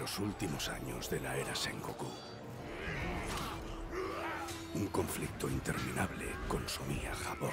los últimos años de la era Sengoku. Un conflicto interminable consumía Japón.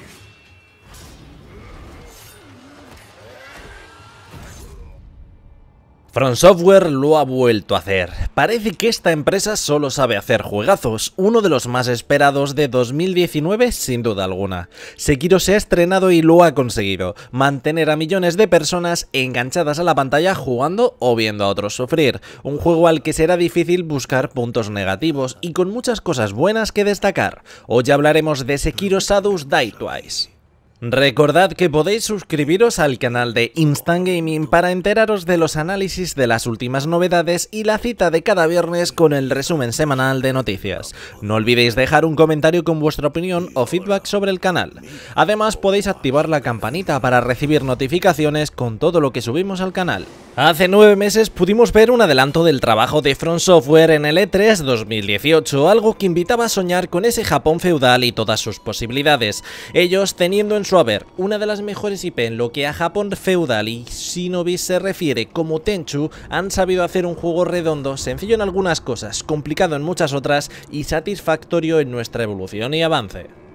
From Software lo ha vuelto a hacer. Parece que esta empresa solo sabe hacer juegazos, uno de los más esperados de 2019 sin duda alguna. Sekiro se ha estrenado y lo ha conseguido, mantener a millones de personas enganchadas a la pantalla jugando o viendo a otros sufrir, un juego al que será difícil buscar puntos negativos y con muchas cosas buenas que destacar. Hoy hablaremos de Sekiro Shadows Die Twice. Recordad que podéis suscribiros al canal de Instant Gaming para enteraros de los análisis de las últimas novedades y la cita de cada viernes con el resumen semanal de noticias. No olvidéis dejar un comentario con vuestra opinión o feedback sobre el canal. Además podéis activar la campanita para recibir notificaciones con todo lo que subimos al canal. Hace nueve meses pudimos ver un adelanto del trabajo de Front Software en el E3 2018, algo que invitaba a soñar con ese Japón feudal y todas sus posibilidades. Ellos teniendo en su haber una de las mejores IP en lo que a Japón feudal y shinobi se refiere como Tenchu, han sabido hacer un juego redondo, sencillo en algunas cosas, complicado en muchas otras y satisfactorio en nuestra evolución y avance.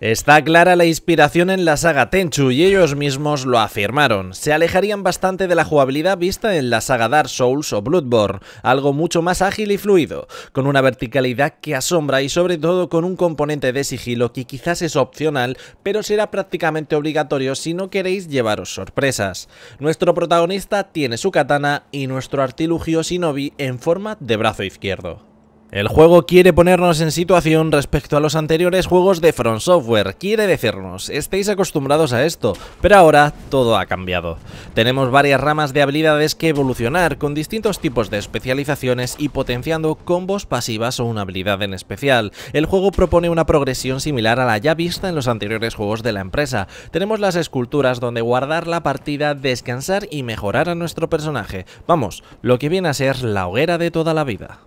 Está clara la inspiración en la saga Tenchu y ellos mismos lo afirmaron. Se alejarían bastante de la jugabilidad vista en la saga Dark Souls o Bloodborne, algo mucho más ágil y fluido, con una verticalidad que asombra y sobre todo con un componente de sigilo que quizás es opcional, pero será prácticamente obligatorio si no queréis llevaros sorpresas. Nuestro protagonista tiene su katana y nuestro artilugio shinobi en forma de brazo izquierdo. El juego quiere ponernos en situación respecto a los anteriores juegos de Front Software, quiere decirnos, estáis acostumbrados a esto, pero ahora todo ha cambiado. Tenemos varias ramas de habilidades que evolucionar, con distintos tipos de especializaciones y potenciando combos pasivas o una habilidad en especial. El juego propone una progresión similar a la ya vista en los anteriores juegos de la empresa. Tenemos las esculturas donde guardar la partida, descansar y mejorar a nuestro personaje. Vamos, lo que viene a ser la hoguera de toda la vida.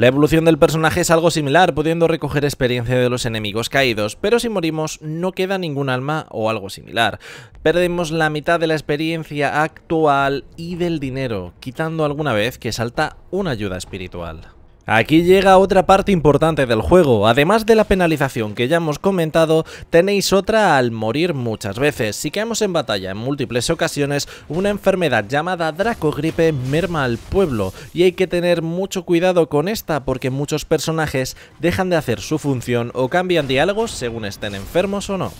La evolución del personaje es algo similar, pudiendo recoger experiencia de los enemigos caídos, pero si morimos no queda ningún alma o algo similar. Perdemos la mitad de la experiencia actual y del dinero, quitando alguna vez que salta una ayuda espiritual. Aquí llega otra parte importante del juego, además de la penalización que ya hemos comentado, tenéis otra al morir muchas veces. Si caemos en batalla en múltiples ocasiones, una enfermedad llamada Dracogripe merma al pueblo y hay que tener mucho cuidado con esta porque muchos personajes dejan de hacer su función o cambian diálogos según estén enfermos o no.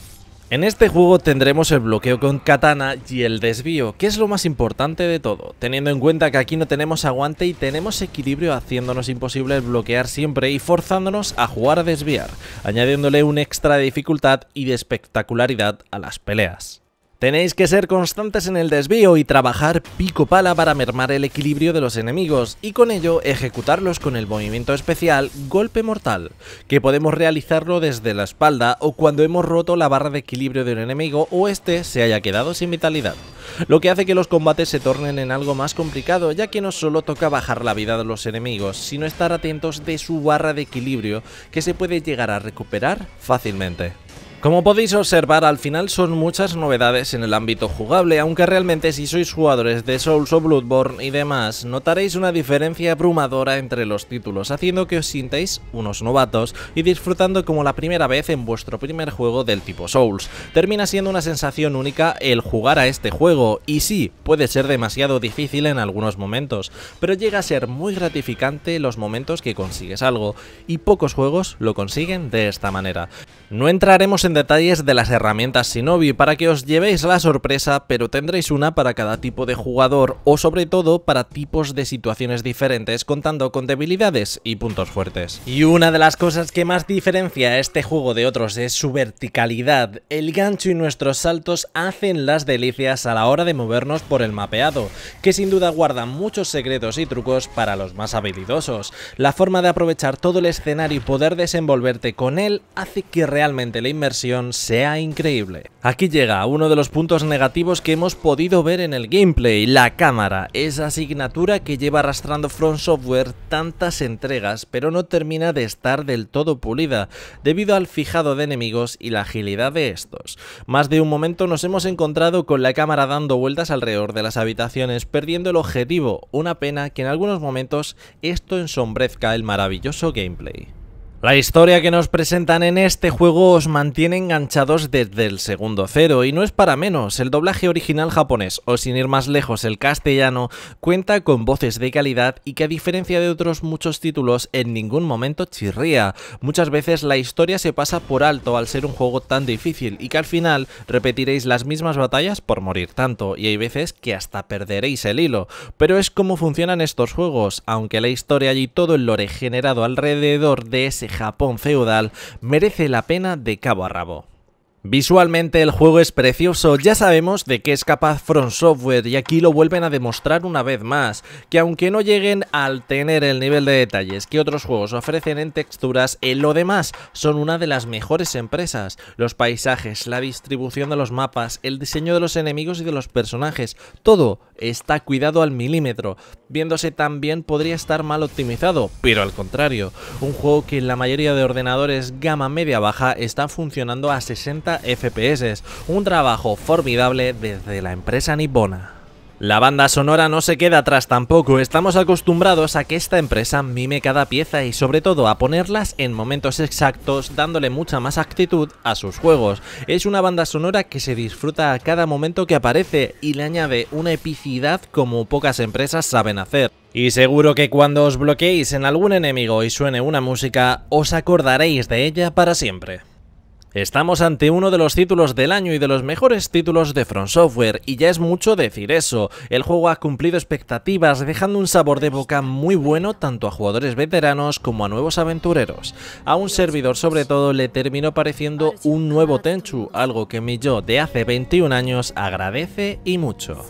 En este juego tendremos el bloqueo con katana y el desvío, que es lo más importante de todo, teniendo en cuenta que aquí no tenemos aguante y tenemos equilibrio haciéndonos imposible bloquear siempre y forzándonos a jugar a desviar, añadiéndole un extra de dificultad y de espectacularidad a las peleas. Tenéis que ser constantes en el desvío y trabajar pico pala para mermar el equilibrio de los enemigos y con ello ejecutarlos con el movimiento especial Golpe Mortal, que podemos realizarlo desde la espalda o cuando hemos roto la barra de equilibrio de un enemigo o este se haya quedado sin vitalidad, lo que hace que los combates se tornen en algo más complicado ya que no solo toca bajar la vida de los enemigos, sino estar atentos de su barra de equilibrio que se puede llegar a recuperar fácilmente. Como podéis observar, al final son muchas novedades en el ámbito jugable, aunque realmente si sois jugadores de Souls o Bloodborne y demás, notaréis una diferencia abrumadora entre los títulos, haciendo que os sintáis unos novatos y disfrutando como la primera vez en vuestro primer juego del tipo Souls. Termina siendo una sensación única el jugar a este juego, y sí, puede ser demasiado difícil en algunos momentos, pero llega a ser muy gratificante los momentos que consigues algo, y pocos juegos lo consiguen de esta manera. No entraremos en detalles de las herramientas Shinobi para que os llevéis la sorpresa, pero tendréis una para cada tipo de jugador o sobre todo para tipos de situaciones diferentes contando con debilidades y puntos fuertes. Y una de las cosas que más diferencia a este juego de otros es su verticalidad. El gancho y nuestros saltos hacen las delicias a la hora de movernos por el mapeado, que sin duda guarda muchos secretos y trucos para los más habilidosos. La forma de aprovechar todo el escenario y poder desenvolverte con él hace que realmente la inmersión sea increíble. Aquí llega uno de los puntos negativos que hemos podido ver en el gameplay, la cámara, esa asignatura que lleva arrastrando From Software tantas entregas pero no termina de estar del todo pulida, debido al fijado de enemigos y la agilidad de estos. Más de un momento nos hemos encontrado con la cámara dando vueltas alrededor de las habitaciones, perdiendo el objetivo, una pena que en algunos momentos esto ensombrezca el maravilloso gameplay. La historia que nos presentan en este juego os mantiene enganchados desde el segundo cero y no es para menos, el doblaje original japonés o sin ir más lejos el castellano cuenta con voces de calidad y que a diferencia de otros muchos títulos en ningún momento chirría. Muchas veces la historia se pasa por alto al ser un juego tan difícil y que al final repetiréis las mismas batallas por morir tanto y hay veces que hasta perderéis el hilo. Pero es como funcionan estos juegos, aunque la historia y todo el lore generado alrededor de ese Japón feudal merece la pena de cabo a rabo. Visualmente el juego es precioso, ya sabemos de qué es capaz From Software y aquí lo vuelven a demostrar una vez más, que aunque no lleguen al tener el nivel de detalles que otros juegos ofrecen en texturas, en lo demás son una de las mejores empresas. Los paisajes, la distribución de los mapas, el diseño de los enemigos y de los personajes, todo está cuidado al milímetro. Viéndose tan bien podría estar mal optimizado, pero al contrario, un juego que en la mayoría de ordenadores gama media-baja está funcionando a 60 FPS, un trabajo formidable desde la empresa nipona. La banda sonora no se queda atrás tampoco, estamos acostumbrados a que esta empresa mime cada pieza y sobre todo a ponerlas en momentos exactos dándole mucha más actitud a sus juegos. Es una banda sonora que se disfruta a cada momento que aparece y le añade una epicidad como pocas empresas saben hacer. Y seguro que cuando os bloqueéis en algún enemigo y suene una música, os acordaréis de ella para siempre. Estamos ante uno de los títulos del año y de los mejores títulos de From Software, y ya es mucho decir eso. El juego ha cumplido expectativas, dejando un sabor de boca muy bueno tanto a jugadores veteranos como a nuevos aventureros. A un servidor sobre todo le terminó pareciendo un nuevo Tenchu, algo que mi yo de hace 21 años agradece y mucho.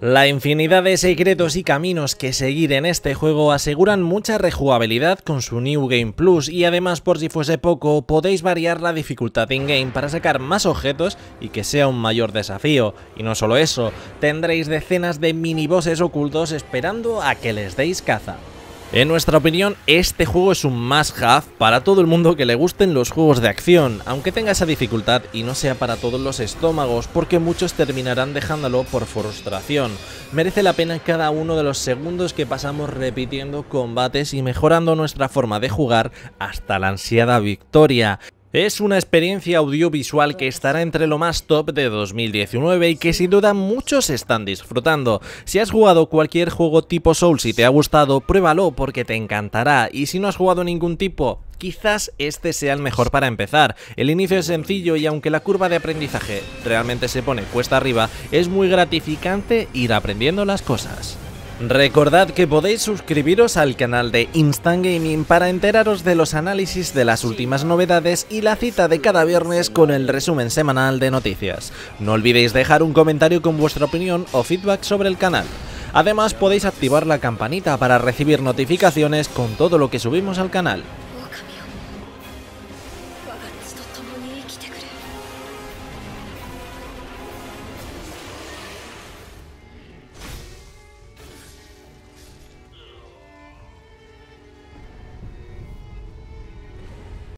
La infinidad de secretos y caminos que seguir en este juego aseguran mucha rejugabilidad con su New Game Plus y además por si fuese poco podéis variar la dificultad in-game para sacar más objetos y que sea un mayor desafío. Y no solo eso, tendréis decenas de minibosses ocultos esperando a que les deis caza. En nuestra opinión, este juego es un must-have para todo el mundo que le gusten los juegos de acción, aunque tenga esa dificultad y no sea para todos los estómagos, porque muchos terminarán dejándolo por frustración. Merece la pena cada uno de los segundos que pasamos repitiendo combates y mejorando nuestra forma de jugar hasta la ansiada victoria. Es una experiencia audiovisual que estará entre lo más top de 2019 y que sin duda muchos están disfrutando. Si has jugado cualquier juego tipo Souls y te ha gustado, pruébalo porque te encantará y si no has jugado ningún tipo, quizás este sea el mejor para empezar. El inicio es sencillo y aunque la curva de aprendizaje realmente se pone cuesta arriba, es muy gratificante ir aprendiendo las cosas. Recordad que podéis suscribiros al canal de Instant Gaming para enteraros de los análisis de las últimas novedades y la cita de cada viernes con el resumen semanal de noticias. No olvidéis dejar un comentario con vuestra opinión o feedback sobre el canal. Además podéis activar la campanita para recibir notificaciones con todo lo que subimos al canal.